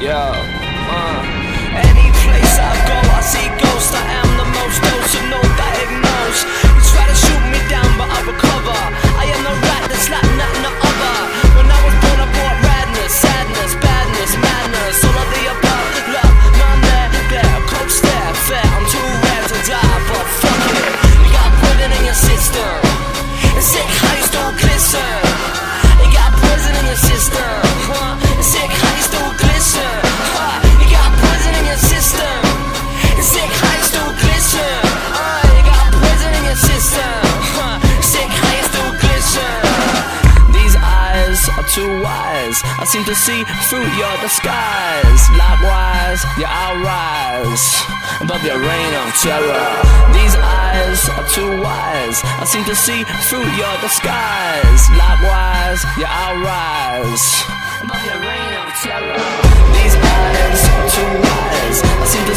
Yeah. Uh. Any place I go, I see ghosts. too wise. I seem to see through your disguise. Likewise, yeah, i rise above your reign of terror. These eyes are too wise. I seem to see through your disguise. Likewise, yeah, i rise above your reign of terror. These eyes are too wise. I seem to